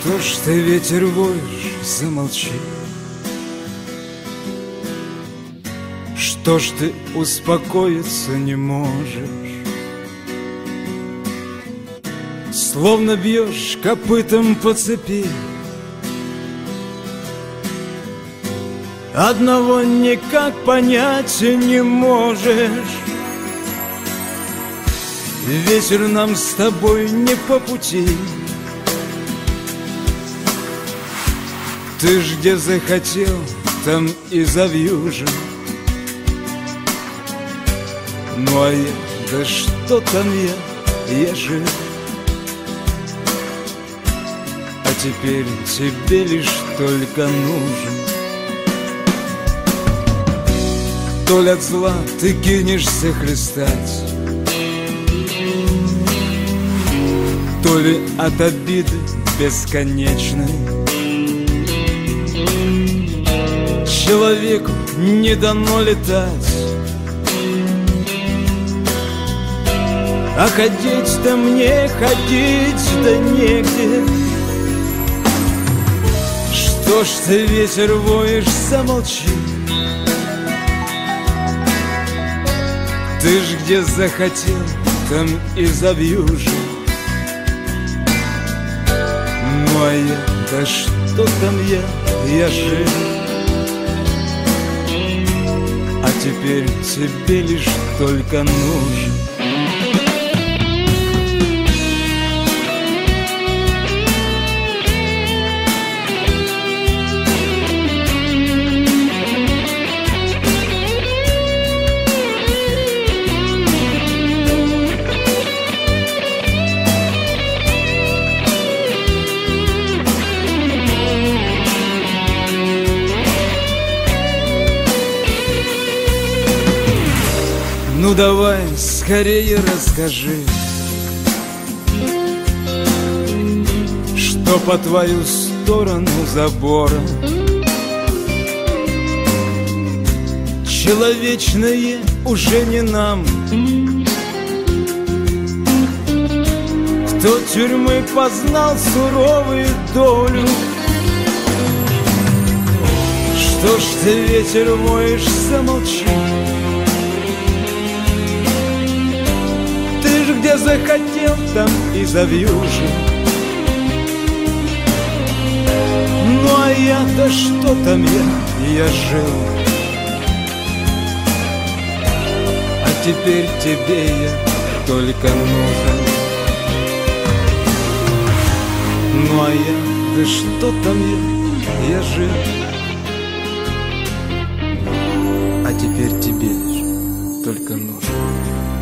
Что ж ты ветер воешь, замолчи. Что ж ты успокоиться не можешь? Словно бьешь копытом по цепи. Одного никак понять не можешь. Ветер нам с тобой не по пути Ты ж где захотел, там и завьюжим Ну а я, да что там я, я жив А теперь тебе лишь только нужен. То ли от зла ты кинешься хлестать. То ли от обиды бесконечной Человеку не дано летать. А ходить-то мне ходить да негде. Что ж ты ветер воешь, замолчи. Ты ж где захотел, там и завьюжи Ну а я, да что там я, я жив теперь тебе лишь только нужен Ну давай скорее расскажи Что по твою сторону забора. Человечное уже не нам. Кто тюрьмы познал суровую долю? Что ж ты ветер моешь, замолчи где захотел, там и завьюжи Ну а я-то что там я, я жил. А теперь тебе я только нужен. Ну а я, да что там я, я жил. А теперь тебе лишь только нужен